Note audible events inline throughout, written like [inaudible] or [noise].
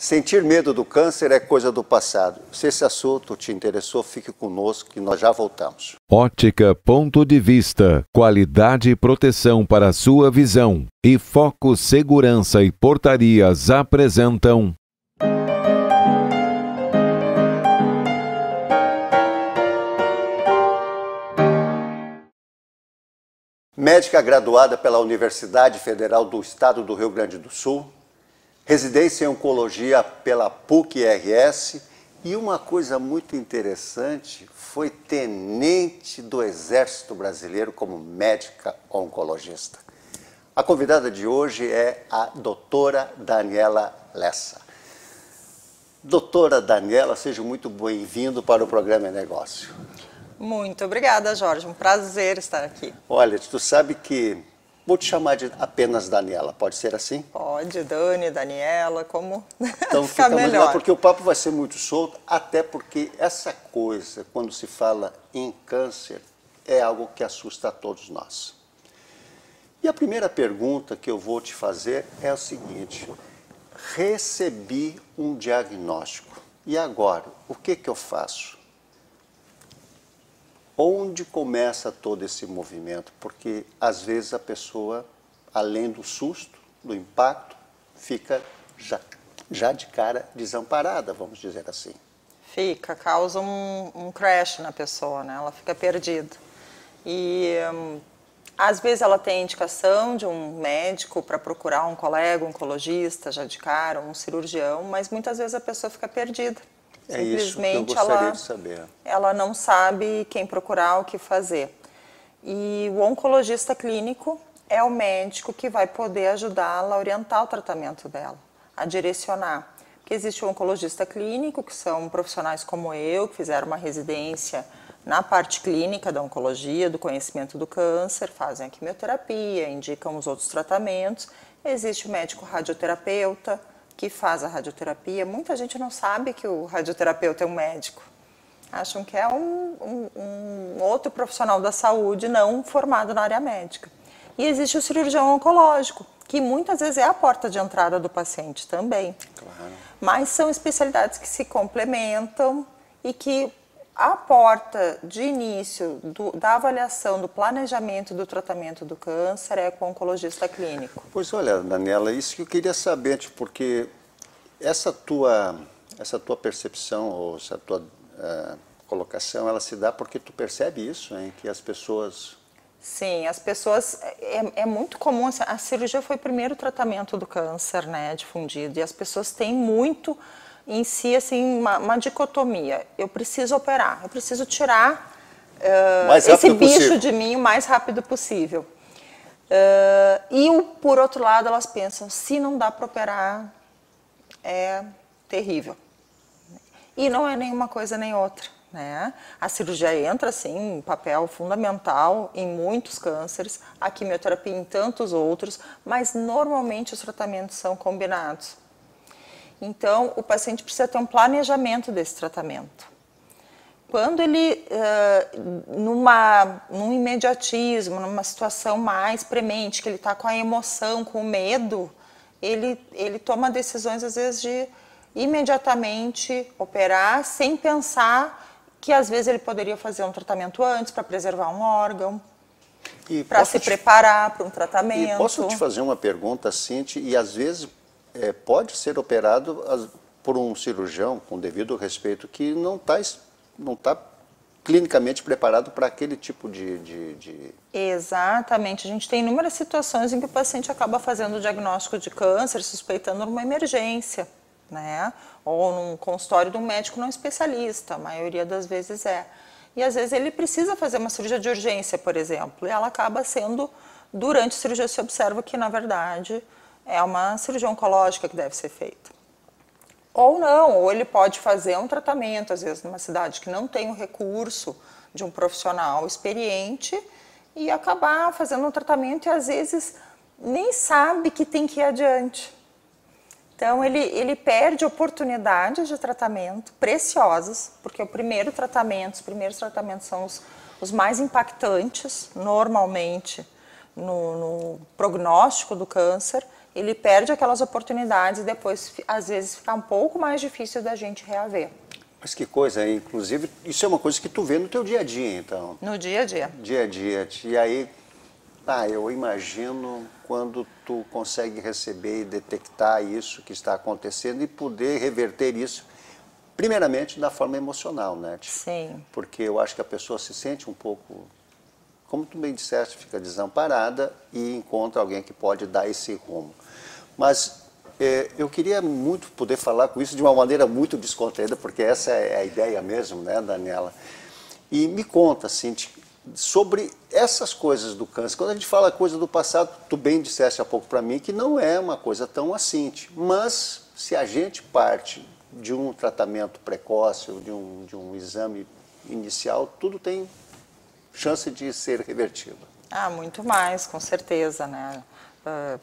Sentir medo do câncer é coisa do passado. Se esse assunto te interessou, fique conosco que nós já voltamos. Ótica Ponto de Vista. Qualidade e proteção para a sua visão. E Foco Segurança e Portarias apresentam. Médica graduada pela Universidade Federal do Estado do Rio Grande do Sul, residência em oncologia pela PUC-RS e uma coisa muito interessante, foi tenente do Exército Brasileiro como médica oncologista. A convidada de hoje é a doutora Daniela Lessa. Doutora Daniela, seja muito bem-vindo para o programa Negócio. Muito obrigada, Jorge. Um prazer estar aqui. Olha, tu sabe que Vou te chamar de apenas Daniela, pode ser assim? Pode, Dani, Daniela, como [laughs] então, fica melhor. melhor. Porque o papo vai ser muito solto, até porque essa coisa, quando se fala em câncer, é algo que assusta a todos nós. E a primeira pergunta que eu vou te fazer é o seguinte: recebi um diagnóstico, e agora, o que, que eu faço? Onde começa todo esse movimento? Porque às vezes a pessoa, além do susto, do impacto, fica já, já de cara desamparada, vamos dizer assim. Fica, causa um, um crash na pessoa, né? Ela fica perdida. E hum, às vezes ela tem indicação de um médico para procurar um colega, um oncologista, já de cara, um cirurgião, mas muitas vezes a pessoa fica perdida. É eu gostaria ela. Ela não sabe quem procurar, o que fazer. E o oncologista clínico é o médico que vai poder ajudá-la a orientar o tratamento dela, a direcionar. Porque existe o oncologista clínico, que são profissionais como eu, que fizeram uma residência na parte clínica da oncologia, do conhecimento do câncer, fazem a quimioterapia, indicam os outros tratamentos. Existe o médico radioterapeuta, que faz a radioterapia, muita gente não sabe que o radioterapeuta é um médico. Acham que é um, um, um outro profissional da saúde não formado na área médica. E existe o cirurgião oncológico, que muitas vezes é a porta de entrada do paciente também. Claro. Mas são especialidades que se complementam e que a porta de início do, da avaliação do planejamento do tratamento do câncer é com o oncologista clínico. Pois olha, Daniela, isso que eu queria saber, tipo, porque essa tua, essa tua percepção ou essa tua uh, colocação, ela se dá porque tu percebe isso, hein, que as pessoas Sim, as pessoas. É, é, muito comum. A cirurgia foi o primeiro tratamento do câncer, né, difundido. E as pessoas têm muito em si assim uma, uma dicotomia. Eu preciso operar, eu preciso tirar uh, esse bicho possível. de mim o mais rápido possível. Uh, e por outro lado, elas pensam: se não dá para operar, é terrível. E não é nenhuma coisa nem outra. Né? A cirurgia entra, sim, um papel fundamental em muitos cânceres, a quimioterapia em tantos outros, mas normalmente os tratamentos são combinados. Então, o paciente precisa ter um planejamento desse tratamento. Quando ele, uh, numa, num imediatismo, numa situação mais premente, que ele está com a emoção, com o medo, ele, ele toma decisões, às vezes, de imediatamente operar, sem pensar que, às vezes, ele poderia fazer um tratamento antes para preservar um órgão, para se te... preparar para um tratamento. E posso te fazer uma pergunta, Cinti, e às vezes é, pode ser operado as, por um cirurgião, com devido respeito, que não está não tá clinicamente preparado para aquele tipo de, de, de, Exatamente. A gente tem inúmeras situações em que o paciente acaba fazendo o diagnóstico de câncer, suspeitando uma emergência, né? Ou num consultório de um médico não especialista, a maioria das vezes é. E às vezes ele precisa fazer uma cirurgia de urgência, por exemplo, e ela acaba sendo, durante a cirurgia se observa que, na verdade, é uma cirurgia oncológica que deve ser feita. Ou não, ou ele pode fazer um tratamento, às vezes numa cidade que não tem o recurso de um profissional experiente e acabar fazendo um tratamento e às vezes nem sabe que tem que ir adiante. Então ele, ele perde oportunidades de tratamento preciosas, porque o primeiro tratamento, os primeiros tratamentos são os, os mais impactantes, normalmente, no, no prognóstico do câncer, ele perde aquelas oportunidades e depois, às vezes, fica um pouco mais difícil da gente reaver. Mas que coisa, hein? inclusive, isso é uma coisa que tu vê no teu dia a dia, então. No dia a dia. Dia a dia. E aí, ah, eu imagino quando tu consegue receber e detectar isso que está acontecendo e poder reverter isso, primeiramente da forma emocional, né? Sim. Porque eu acho que a pessoa se sente um pouco, como tu bem disseste, fica desamparada e encontra alguém que pode dar esse rumo. Mas é, eu queria muito poder falar com isso de uma maneira muito descontraída, porque essa é a ideia mesmo, né, Daniela? E me conta, assim, sobre essas coisas do câncer. Quando a gente fala coisa do passado, tu bem disseste há pouco para mim que não é uma coisa tão assim. Mas se a gente parte de um tratamento precoce de um, de um exame inicial, tudo tem chance de ser revertido. Ah, muito mais, com certeza, né? Uh,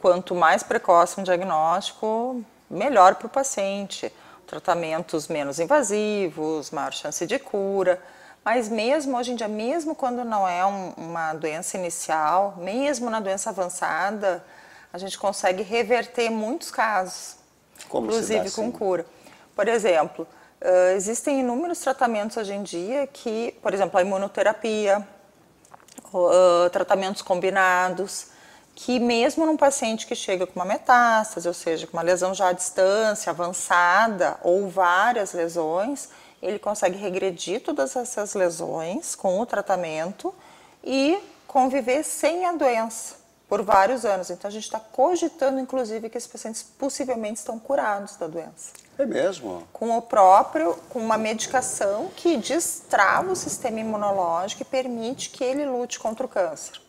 quanto mais precoce um diagnóstico, melhor para o paciente. Tratamentos menos invasivos, maior chance de cura. Mas mesmo hoje em dia, mesmo quando não é um, uma doença inicial, mesmo na doença avançada, a gente consegue reverter muitos casos, Como inclusive com assim? cura. Por exemplo, uh, existem inúmeros tratamentos hoje em dia que, por exemplo, a imunoterapia, uh, tratamentos combinados, que mesmo num paciente que chega com uma metástase, ou seja, com uma lesão já à distância, avançada, ou várias lesões, ele consegue regredir todas essas lesões com o tratamento e conviver sem a doença por vários anos. Então a gente está cogitando, inclusive, que esses pacientes possivelmente estão curados da doença. É mesmo? Com o próprio, com uma medicação que destrava o sistema imunológico e permite que ele lute contra o câncer.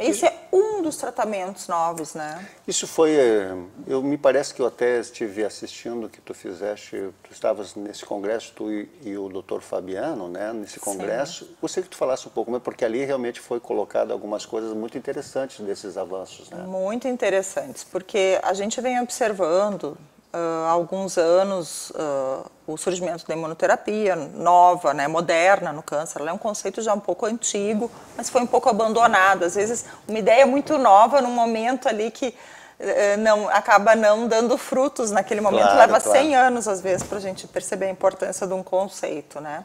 Esse é um dos tratamentos novos, né? Isso foi, eh, eu me parece que eu até estive assistindo que tu fizeste, tu estavas nesse congresso, tu e, e o doutor Fabiano, né, nesse congresso. Sim. Gostaria que tu falasse um pouco, porque ali realmente foi colocado algumas coisas muito interessantes desses avanços, né? Muito interessantes, porque a gente vem observando uh, há alguns anos uh, o surgimento da imunoterapia nova, né, moderna no câncer. Ela é um conceito já um pouco antigo, mas foi um pouco abandonado. Às vezes, uma ideia muito nova num momento ali que uh, não acaba não dando frutos naquele momento. Claro, Leva claro. 100 anos, às vezes, para a gente perceber a importância de um conceito, né?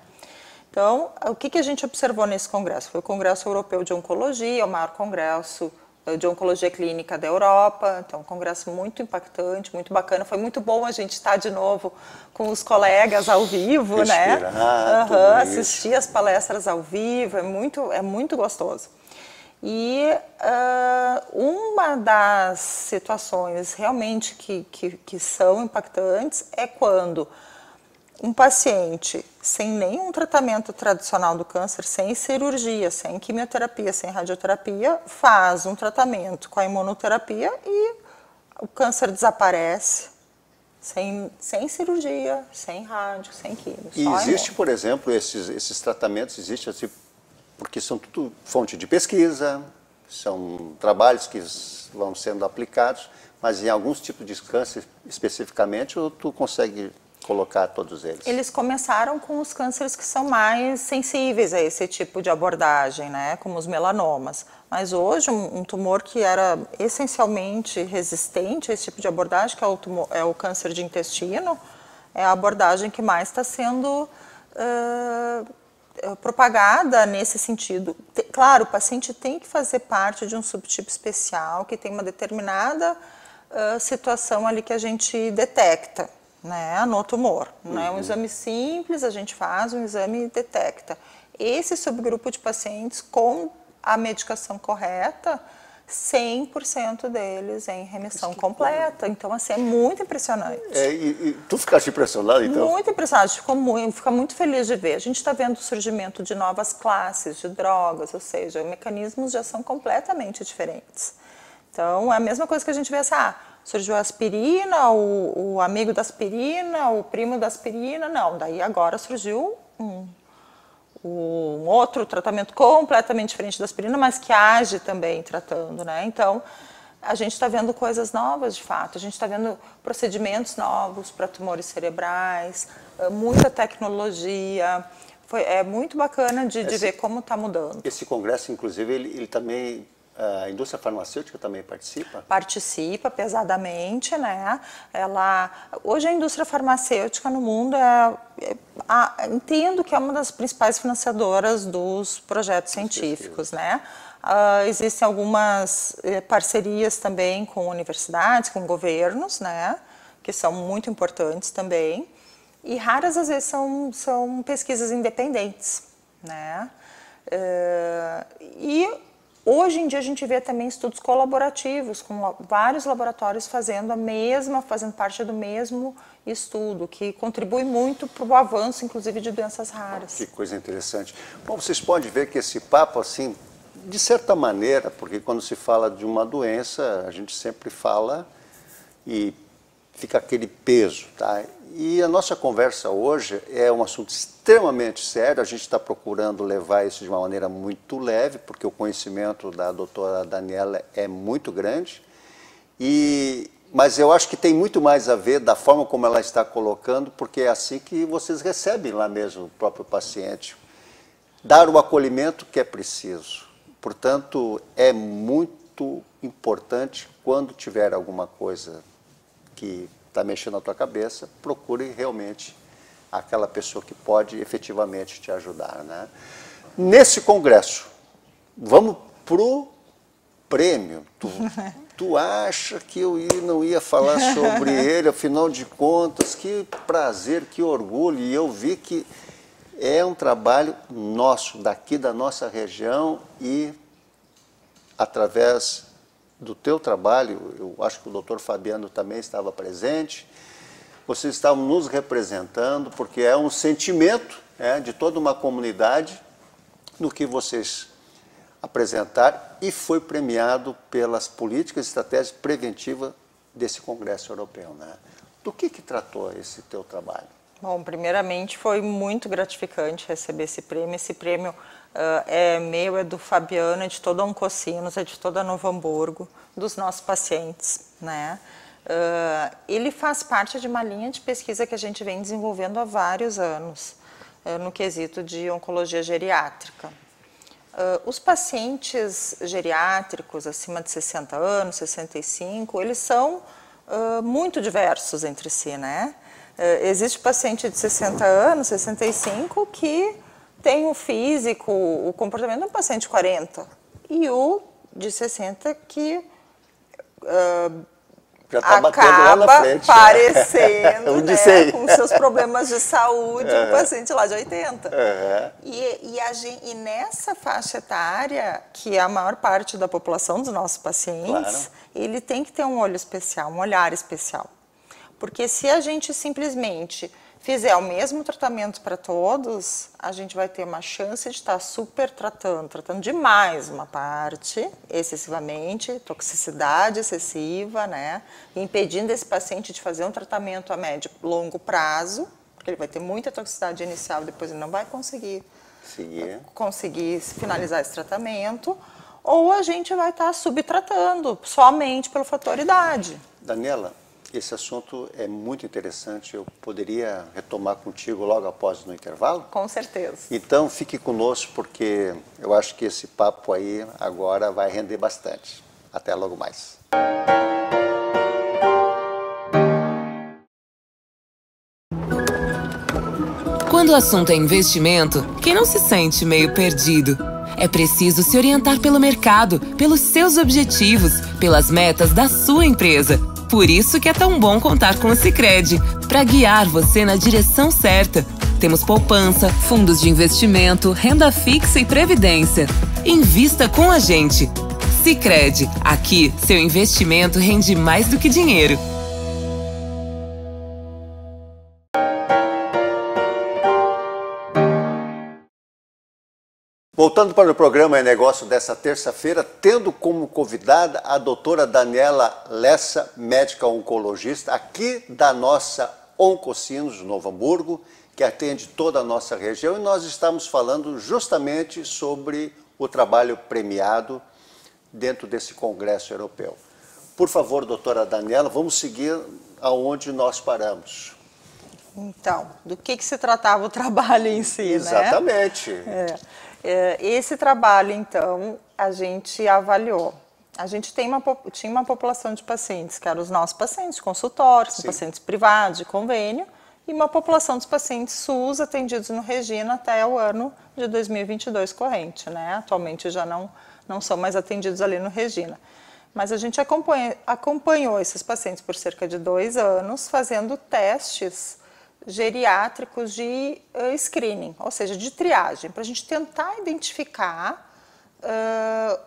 Então, o que, que a gente observou nesse congresso? Foi o Congresso Europeu de Oncologia, o maior congresso de Oncologia Clínica da Europa. Então, um congresso muito impactante, muito bacana. Foi muito bom a gente estar de novo com os colegas ao vivo, né? Respirar, né? Uhum, assistir as palestras ao vivo, é muito, é muito gostoso. E uh, uma das situações realmente que, que, que são impactantes é quando um paciente sem nenhum tratamento tradicional do câncer, sem cirurgia, sem quimioterapia, sem radioterapia, faz um tratamento com a imunoterapia e o câncer desaparece sem, sem cirurgia, sem rádio, sem quimio. E existe, por exemplo, esses, esses tratamentos, existe assim, porque são tudo fonte de pesquisa, são trabalhos que vão sendo aplicados, mas em alguns tipos de câncer especificamente, ou tu consegue colocar todos eles? Eles começaram com os cânceres que são mais sensíveis a esse tipo de abordagem, né, como os melanomas. Mas hoje, um, um tumor que era essencialmente resistente a esse tipo de abordagem, que é o, tumor, é o câncer de intestino, é a abordagem que mais está sendo uh, propagada nesse sentido. Claro, o paciente tem que fazer parte de um subtipo especial que tem uma determinada uh, situação ali que a gente detecta né, no tumor. Não é um uhum. exame simples, a gente faz um exame e detecta. Esse subgrupo de pacientes com a medicação correta, 100% deles em remissão completa. Então, assim, é muito impressionante. É, e, e, tu ficaste impressionado, então? Muito impressionado, ficou muito, fica muito feliz de ver. A gente está vendo o surgimento de novas classes de drogas, ou seja, os mecanismos já são completamente diferentes. Então, é a mesma coisa que a gente vê assim, ah, surgiu a aspirina, o, o, amigo da aspirina, o primo da aspirina, não. Daí agora surgiu um, um, outro tratamento completamente diferente da aspirina, mas que age também tratando, né? Então, a gente está vendo coisas novas de fato, a gente está vendo procedimentos novos para tumores cerebrais, eh, muita tecnologia. Foi, é muito bacana de, de ver como está mudando. Esse congresso, inclusive, ele, ele também a indústria farmacêutica também participa? Participa pesadamente, né? Ela, hoje a indústria farmacêutica no mundo é, é a, entendo que é uma das principais financiadoras dos projetos científicos, né? Uh, existem algumas eh, parcerias também com universidades, com governos, né? Que são muito importantes também. E raras às vezes são, são pesquisas independentes, né? Uh, e Hoje em dia a gente vê também estudos colaborativos com vários laboratórios fazendo a mesma, fazendo parte do mesmo estudo, que contribui muito para o avanço, inclusive, de doenças raras. Que coisa interessante. Bom, vocês podem ver que esse papo, assim, de certa maneira, porque quando se fala de uma doença, a gente sempre fala e fica aquele peso, tá? E a nossa conversa hoje é um assunto extremamente sério, a gente está procurando levar isso de uma maneira muito leve, porque o conhecimento da doutora Daniela é muito grande, e, mas eu acho que tem muito mais a ver da forma como ela está colocando, porque é assim que vocês recebem lá mesmo o próprio paciente. Dar o acolhimento que é preciso. Portanto, é muito importante quando tiver alguma coisa que está mexendo na tua cabeça, procure realmente aquela pessoa que pode efetivamente te ajudar. Né? Nesse congresso, vamos pro prêmio. Tu, [laughs] tu acha que eu não ia falar sobre [laughs] ele, afinal de contas, que prazer, que orgulho. E eu vi que é um trabalho nosso, daqui da nossa região e através do teu trabalho, eu acho que o doutor Fabiano também estava presente, vocês estavam nos representando, porque é um sentimento é, de toda uma comunidade no que vocês apresentaram e foi premiado pelas políticas e estratégias preventivas desse Congresso Europeu. Né? Do que, que tratou esse teu trabalho? Bom, primeiramente foi muito gratificante receber esse prêmio. Esse prêmio uh, é meu, é do Fabiano, é de toda a Oncocinos, é de toda a Novo Hamburgo, dos nossos pacientes, né? Uh, ele faz parte de uma linha de pesquisa que a gente vem desenvolvendo há vários anos, uh, no quesito de oncologia geriátrica. os pacientes geriátricos acima de 60 anos, 65, eles são muito diversos entre si, né? Existe paciente de 60 anos, 65, que tem o físico, o comportamento de um paciente de 40 e o de 60 que uh, já tá acaba frente, parecendo [laughs] né, com seus problemas de saúde uhum. um paciente lá de 80. Uhum. E, e, gente, e nessa faixa etária, que é a maior parte da população dos nossos pacientes, claro. ele tem que ter um olho especial, um olhar especial. Porque se a gente simplesmente fizer o mesmo tratamento para todos, a gente vai ter uma chance de estar super tratando, tratando demais uma parte, excessivamente, toxicidade excessiva, né? Impedindo esse paciente de fazer um tratamento a médio longo prazo, porque ele vai ter muita toxicidade inicial, depois ele não vai conseguir Seguir. conseguir finalizar esse tratamento, ou a gente vai estar subtratando somente pelo fator idade. Daniela, esse assunto é muito interessante. Eu poderia retomar contigo logo após no intervalo? Com certeza. Então fique conosco porque eu acho que esse papo aí agora vai render bastante. Até logo mais. Quando o assunto é investimento, quem não se sente meio perdido? É preciso se orientar pelo mercado, pelos seus objetivos, pelas metas da sua empresa por isso que é tão bom contar com o Sicredi para guiar você na direção certa. Temos poupança, fundos de investimento, renda fixa e previdência. Invista com a gente. Sicredi, aqui seu investimento rende mais do que dinheiro. Voltando para o programa É Negócio dessa terça-feira, tendo como convidada a doutora Daniela Lessa, médica oncologista, aqui da nossa Oncocinos, Novo Hamburgo, que atende toda a nossa região, e nós estamos falando justamente sobre o trabalho premiado dentro desse Congresso Europeu. Por favor, doutora Daniela, vamos seguir aonde nós paramos. Então, do que, que se tratava o [laughs] trabalho em si, Exatamente. né? Exatamente. É. esse trabalho, então, a gente avaliou. A gente tem uma, tinha uma população de pacientes, que eram os nossos pacientes de consultório, pacientes privados, de convênio, e uma população dos pacientes SUS atendidos no Regina até o ano de 2022 corrente. Né? Atualmente já não, não são mais atendidos ali no Regina. Mas a gente acompanha, acompanhou esses pacientes por cerca de dois anos, fazendo testes geriátricos de uh, screening, ou seja, de triagem, para a gente tentar identificar uh,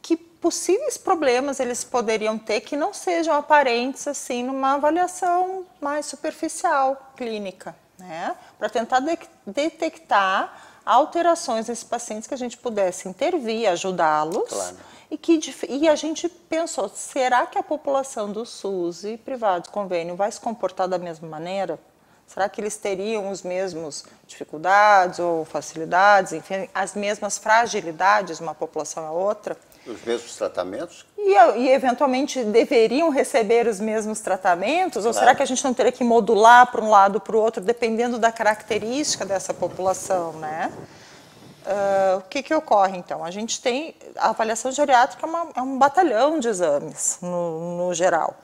que possíveis problemas eles poderiam ter que não sejam aparentes assim numa avaliação mais superficial clínica, né? Para tentar de detectar alterações nesses pacientes que a gente pudesse intervir, ajudá-los. Claro. E, que, e a gente pensou, será que a população do SUS e privado convênio vai se comportar da mesma maneira? Será que eles teriam os mesmos dificuldades ou facilidades, enfim, as mesmas fragilidades uma população a outra? Os mesmos tratamentos? E, e, eventualmente deveriam receber os mesmos tratamentos? Claro. Ou será que a gente não teria que modular para um lado ou para o outro, dependendo da característica dessa população, né? Uh, o que, que ocorre então? A gente tem a avaliação geriátrica é, uma, é um batalhão de exames no, no geral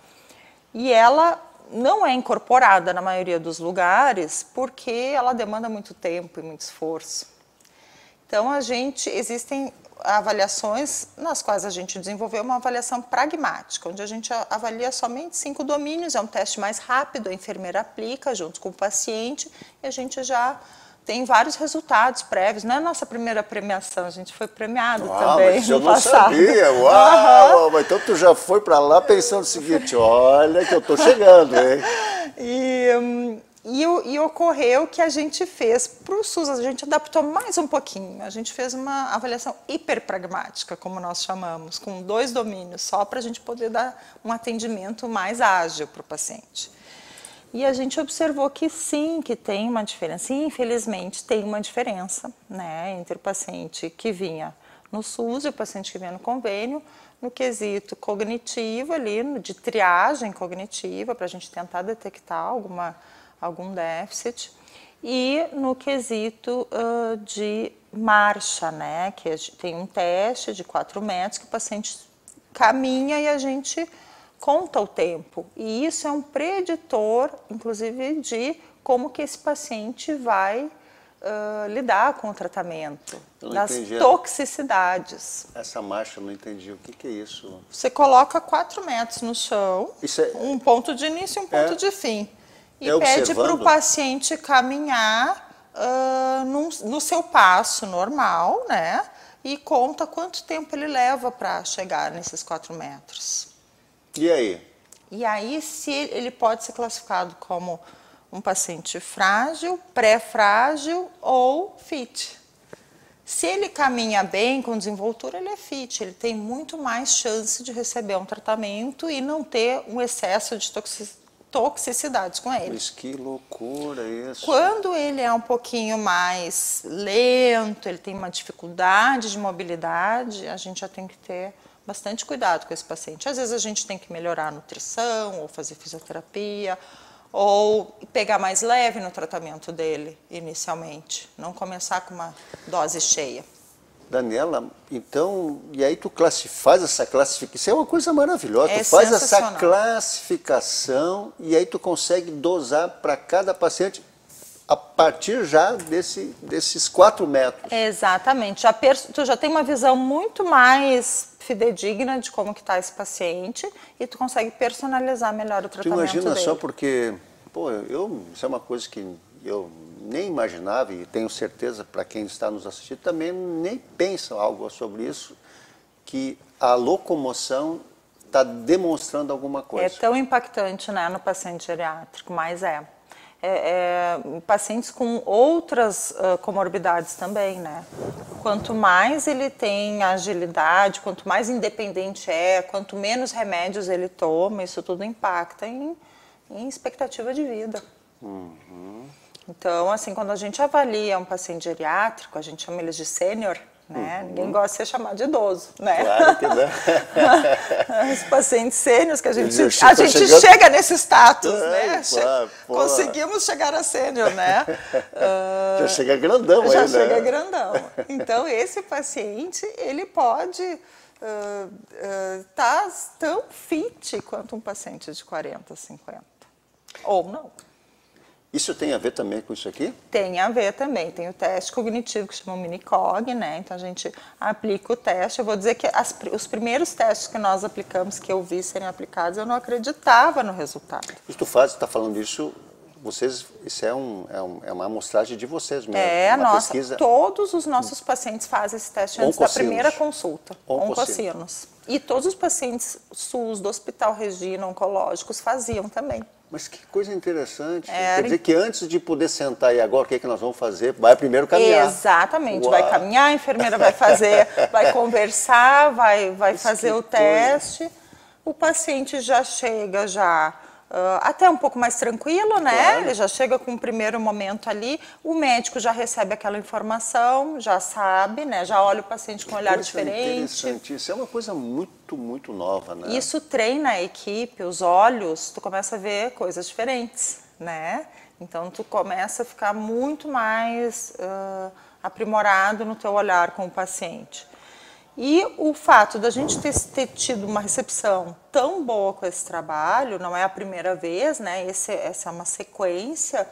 e ela não é incorporada na maioria dos lugares porque ela demanda muito tempo e muito esforço. Então a gente existem avaliações nas quais a gente desenvolveu uma avaliação pragmática, onde a gente avalia somente cinco domínios, é um teste mais rápido, a enfermeira aplica junto com o paciente e a gente já tem vários resultados prévios. Não é a nossa primeira premiação, a gente foi premiado ah, também mas eu no não passado. sabia. Uau! Uhum. Então tu já foi para lá pensando o seguinte, olha que eu estou chegando, hein? [laughs] E, hum, e, e, ocorreu que a gente fez para o SUS, a gente adaptou mais um pouquinho. A gente fez uma avaliação hiperpragmática, como nós chamamos, com dois domínios, só para a gente poder dar um atendimento mais ágil para o paciente. E a gente observou que sim, que tem uma diferença. E, infelizmente, tem uma diferença né, entre o paciente que vinha no SUS e o paciente que vinha no convênio, no quesito cognitivo ali, de triagem cognitiva, para a gente tentar detectar alguma, algum déficit, e no quesito uh, de marcha, né, que tem um teste de quatro metros que o paciente caminha e a gente conta o tempo. E isso é um preditor, inclusive, de como que esse paciente vai uh, lidar com o tratamento, das entendi. toxicidades. Essa marcha, eu não entendi. O que, que é isso? Você coloca 4 metros no chão, é... um ponto de início e um ponto é... de fim. E é pede para o paciente caminhar uh, num, no seu passo normal, né? E conta quanto tempo ele leva para chegar nesses 4 metros. E aí? E aí, se ele pode ser classificado como um paciente frágil, pré-frágil ou fit. Se ele caminha bem com desenvoltura, ele é fit, ele tem muito mais chance de receber um tratamento e não ter um excesso de toxicidades com ele. Mas que loucura isso. Quando ele é um pouquinho mais lento, ele tem uma dificuldade de mobilidade, a gente já tem que ter bastante cuidado com esse paciente. Às vezes a gente tem que melhorar a nutrição, ou fazer fisioterapia, ou pegar mais leve no tratamento dele inicialmente, não começar com uma dose cheia. Daniela, então, e aí tu faz essa classificação, isso é uma coisa maravilhosa, é tu faz essa classificação e aí tu consegue dosar para cada paciente a partir já desse, desses quatro metros. Exatamente, já tu já tem uma visão muito mais fidedigna de como que está esse paciente e tu consegue personalizar melhor o tratamento tu imagina dele. só porque, pô, eu, isso é uma coisa que eu nem imaginava e tenho certeza para quem está nos assistindo também nem pensa algo sobre isso, que a locomoção está demonstrando alguma coisa. É tão impactante né, no paciente geriátrico, mas é é, é, pacientes com outras uh, comorbidades também, né? Quanto mais ele tem agilidade, quanto mais independente é, quanto menos remédios ele toma, isso tudo impacta em, em expectativa de vida. Uhum. Então, assim, quando a gente avalia um paciente geriátrico, a gente chama eles de sênior, né? Uhum. Ninguém gosta de ser chamado de idoso, né? Claro que não. [laughs] Os pacientes sênios que a gente, a gente chegando... chega nesse status, é, né? Claro, Conseguimos chegar a sênior, né? Uh, [laughs] já chega grandão já aí, Já chega grandão. Então, esse paciente, ele pode estar uh, uh, tá tão fit quanto um paciente de 40, 50. Ou não. Isso tem a ver também com isso aqui? Tem a ver também. Tem o teste cognitivo que chama Minicog, né? Então a gente aplica o teste. Eu vou dizer que as, os primeiros testes que nós aplicamos, que eu vi serem aplicados, eu não acreditava no resultado. Isso tu faz, está falando disso vocês, isso é, um, é, um, é uma amostragem de vocês mesmo. É, uma nossa, pesquisa... todos os nossos pacientes fazem esse teste antes Oncocinos. da primeira consulta. Oncocinos. Oncocinos. E todos os pacientes SUS do Hospital Regina Oncológicos faziam também. Mas que coisa interessante. É, Quer dizer que antes de poder sentar e agora o que, é que nós vamos fazer? Vai primeiro caminhar. Exatamente. Uau. Vai caminhar, a enfermeira vai fazer, [laughs] vai conversar, vai, vai fazer o teste. Coisa. O paciente já chega já Uh, até um pouco mais tranquilo, né? Claro. Ele já chega com o primeiro momento ali, o médico já recebe aquela informação, já sabe, né? Já olha o paciente com um olhar diferente. Interessante, isso é uma coisa muito, muito nova, né? Isso treina a equipe, os olhos, tu começa a ver coisas diferentes, né? Então tu começa a ficar muito mais uh, aprimorado no teu olhar com o paciente. E o fato da gente ter, ter, tido uma recepção tão boa com esse trabalho, não é a primeira vez, né? Esse, essa é uma sequência,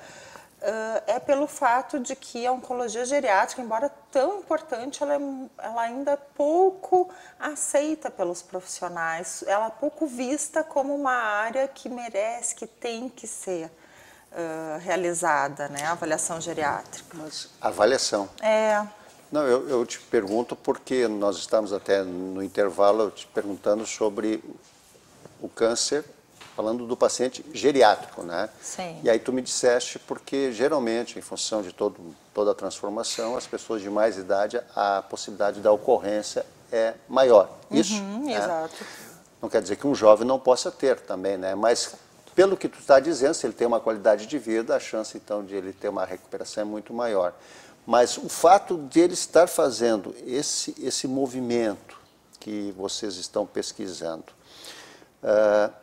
uh, é pelo fato de que a oncologia geriátrica, embora tão importante, ela, é, ela ainda é pouco aceita pelos profissionais, ela é pouco vista como uma área que merece, que tem que ser uh, realizada, né? A avaliação geriátrica. Mas avaliação. É. Não, eu, eu, te pergunto porque nós estamos até no intervalo te perguntando sobre o câncer, falando do paciente geriátrico, né? Sim. E aí tu me disseste porque geralmente, em função de todo, toda a transformação, as pessoas de mais idade, a possibilidade da ocorrência é maior. Isso? Uhum, né? Exato. Não quer dizer que um jovem não possa ter também, né? Mas pelo que tu está dizendo, se ele tem uma qualidade de vida, a chance então de ele ter uma recuperação é muito maior. Mas o fato de ele estar fazendo esse, esse movimento que vocês estão pesquisando, uh,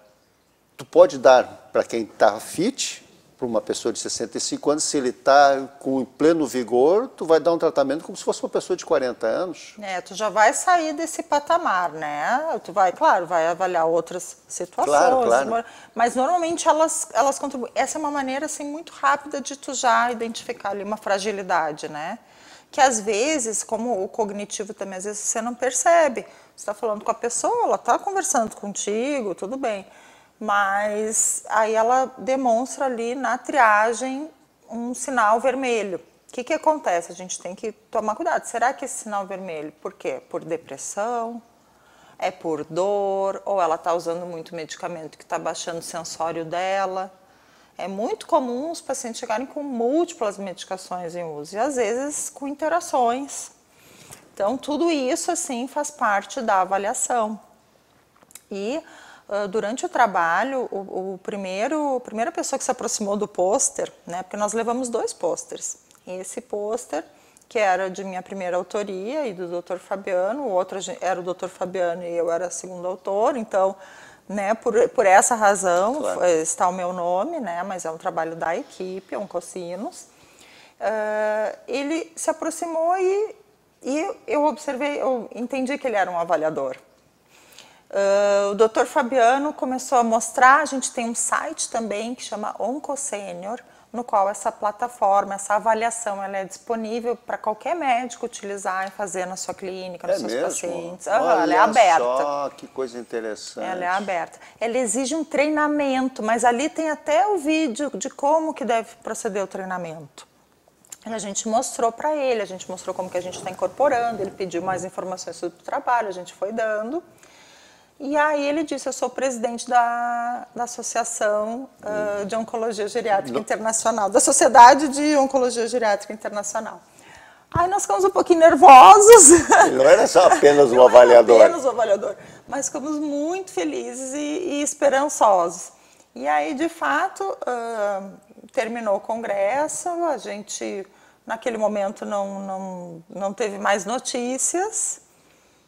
tu pode dar para quem está fit, para uma pessoa de 65 anos, se ele está com pleno vigor, tu vai dar um tratamento como se fosse uma pessoa de 40 anos. É, tu já vai sair desse patamar, né? Tu vai, claro, vai avaliar outras situações, claro, claro. mas normalmente elas, elas contribuem. Essa é uma maneira assim muito rápida de tu já identificar ali uma fragilidade, né? Que às vezes, como o cognitivo também, às vezes você não percebe. Você está falando com a pessoa, ela está conversando contigo, tudo bem mas aí ela demonstra ali na triagem um sinal vermelho. O que, que acontece? A gente tem que tomar cuidado. Será que esse sinal vermelho, por quê? Por depressão? É por dor? Ou ela está usando muito medicamento que está baixando o sensório dela? É muito comum os pacientes chegarem com múltiplas medicações em uso e às vezes com interações. Então, tudo isso assim faz parte da avaliação. E ah, durante o trabalho, o, o, primeiro, a primeira pessoa que se aproximou do pôster, né, porque nós levamos dois pôsteres. Esse pôster, que era de minha primeira autoria e do Dr. Fabiano, o outro era o Dr. Fabiano e eu era segundo autor, então, né, por, por essa razão claro. está o meu nome, né, mas é um trabalho da equipe, Oncocinos. Uh, ele se aproximou e, e eu observei, eu entendi que ele era um avaliador. Uh, o Dr. Fabiano começou a mostrar, a gente tem um site também que chama OncoSenior, no qual essa plataforma, essa avaliação, ela é disponível para qualquer médico utilizar e fazer na sua clínica, nos é seus mesmo? pacientes. Olha ela é aberta. Só, que coisa interessante. Ela é aberta. Ela exige um treinamento, mas ali tem até o vídeo de como que deve proceder o treinamento. A gente mostrou para ele, a gente mostrou como que a gente está incorporando, ele pediu mais informações sobre o trabalho, a gente foi dando. E aí ele disse, eu sou presidente da, da Associação uh, de Oncologia Geriátrica Não. Internacional, da Sociedade de Oncologia Geriátrica Internacional. Aí nós ficamos um pouquinho nervosos. Não era só apenas [laughs] um avaliador. Apenas um avaliador, mas ficamos muito felizes e, e esperançosos. E aí, de fato, uh, terminou o congresso, a gente Naquele momento não, não, não teve mais notícias.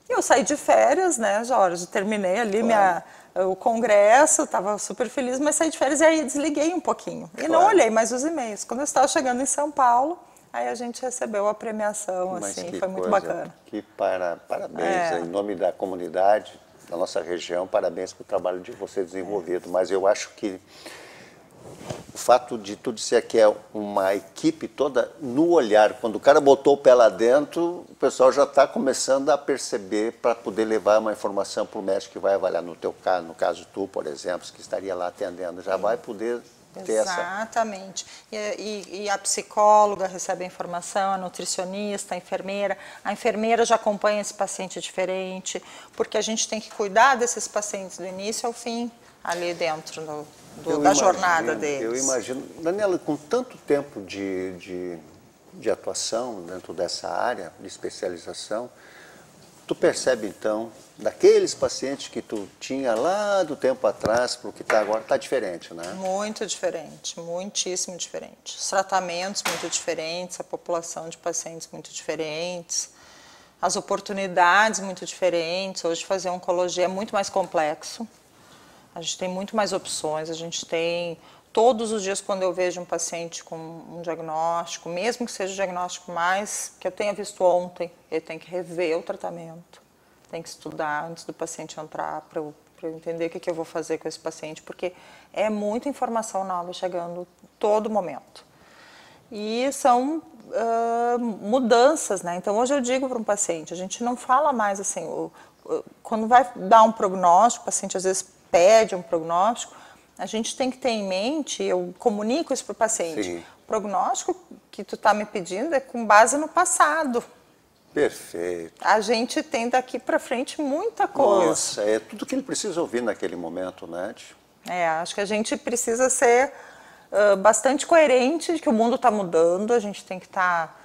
Eu saí de férias, né, Jorge? Terminei ali claro. minha, o congresso, estava super feliz, mas saí de férias e aí desliguei um pouquinho. Claro. E não olhei mais os e-mails. Quando eu estava chegando em São Paulo, aí a gente recebeu a premiação, mas assim, foi coisa, muito bacana. Que para, parabéns, é. em nome da comunidade da nossa região, parabéns pelo trabalho de você desenvolvido. É. Mas eu acho que o fato de tudo isso aqui é uma equipe toda no olhar. Quando o cara botou o pé lá dentro, o pessoal já está começando a perceber para poder levar uma informação para o médico que vai avaliar no teu caso, no caso tu, por exemplo, que estaria lá atendendo, já vai poder ter Exatamente. Essa... E, e, e, a psicóloga recebe a informação, a nutricionista, a enfermeira. A enfermeira já acompanha esse paciente diferente, porque a gente tem que cuidar desses pacientes do início ao fim, ali dentro do, do, da imagino, jornada deles. Eu imagino. Daniela, com tanto tempo de, de, de atuação dentro dessa área de especialização, tu percebe então, daqueles pacientes que tu tinha lá do tempo atrás para o que está agora, está diferente, né? Muito diferente, muitíssimo diferente. Os tratamentos muito diferentes, a população de pacientes muito diferentes, as oportunidades muito diferentes. Hoje fazer oncologia é muito mais complexo. A gente tem muito mais opções, a gente tem todos os dias quando eu vejo um paciente com um diagnóstico, mesmo que seja o diagnóstico mais que eu tenha visto ontem, ele tem que rever o tratamento, tem que estudar antes do paciente entrar para eu, eu, entender o que, que eu vou fazer com esse paciente, porque é muita informação nova chegando todo momento. E são uh, mudanças, né? Então hoje eu digo para um paciente, a gente não fala mais assim, o, o, quando vai dar um prognóstico, o paciente às vezes pede um prognóstico, a gente tem que ter em mente, eu comunico isso para o paciente, Sim. o prognóstico que tu está me pedindo é com base no passado. Perfeito. A gente tem daqui para frente muita coisa. Nossa, é tudo que ele precisa ouvir naquele momento, né? É, acho que a gente precisa ser uh, bastante coerente de que o mundo está mudando, a gente tem que estar... Tá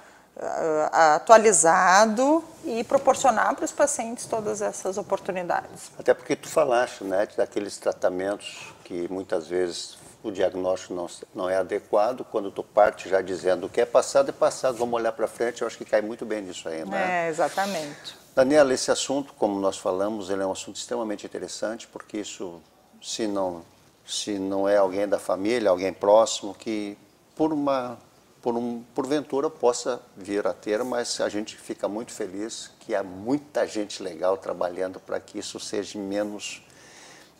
atualizado e proporcionar para os pacientes todas essas oportunidades. Até porque tu falaste, né, daqueles tratamentos que muitas vezes o diagnóstico não, não é adequado, quando tu parte já dizendo o que é passado é passado, vamos olhar para frente, eu acho que cai muito bem nisso aí, né? É, exatamente. Daniela, esse assunto, como nós falamos, ele é um assunto extremamente interessante, porque isso, se não, se não é alguém da família, alguém próximo, que por uma por um, porventura possa vir a ter, mas a gente fica muito feliz que há muita gente legal trabalhando para que isso seja menos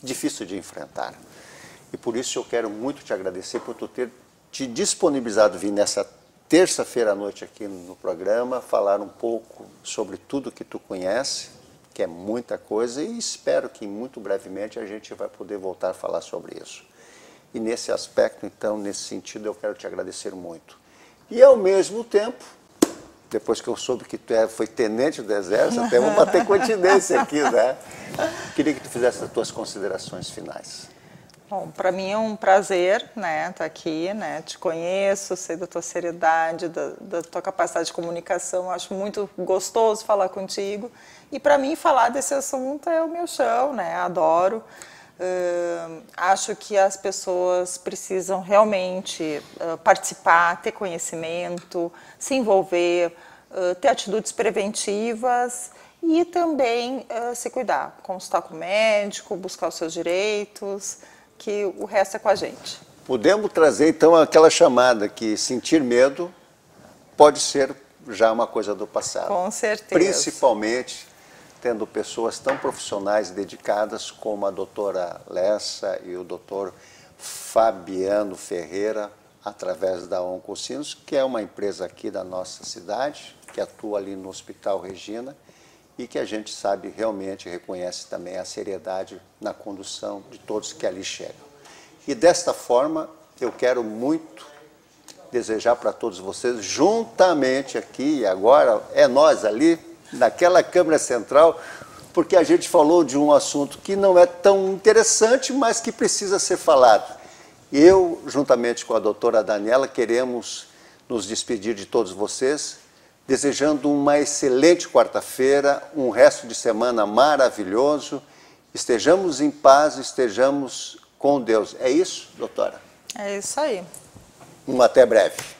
difícil de enfrentar. E por isso eu quero muito te agradecer por tu ter te disponibilizado vir nessa terça-feira à noite aqui no programa, falar um pouco sobre tudo que tu conhece, que é muita coisa, e espero que muito brevemente a gente vai poder voltar a falar sobre isso. E nesse aspecto, então, nesse sentido, eu quero te agradecer muito. E ao mesmo tempo, depois que eu soube que tu é, foi tenente do Exército, até vou bater [laughs] continência aqui, né? Queria que tu fizesse as tuas considerações finais. Bom, para mim é um prazer, né, estar tá aqui, né, te conheço, sei da tua seriedade, da, da tua capacidade de comunicação, acho muito gostoso falar contigo. E para mim falar desse assunto é o meu chão, né, adoro. Uh, acho que as pessoas precisam realmente uh, participar, ter conhecimento, se envolver, uh, ter atitudes preventivas e também se cuidar, consultar com o médico, buscar os seus direitos, que o resto é com a gente. Podemos trazer então aquela chamada que sentir medo pode ser já uma coisa do passado. Com certeza. Principalmente tendo pessoas tão profissionais e dedicadas como a doutora Lessa e o doutor Fabiano Ferreira, através da Oncocinos, que é uma empresa aqui da nossa cidade, que atua ali no Hospital Regina e que a gente sabe realmente reconhece também a seriedade na condução de todos que ali chegam. E desta forma, eu quero muito desejar para todos vocês, juntamente aqui e agora, é nós ali, naquela Câmara Central, porque a gente falou de um assunto que não é tão interessante, mas que precisa ser falado. Eu, juntamente com a doutora Daniela, queremos nos despedir de todos vocês, desejando uma excelente quarta-feira, um resto de semana maravilhoso. Estejamos em paz, estejamos com Deus. É isso, doutora? É isso aí. Um até breve.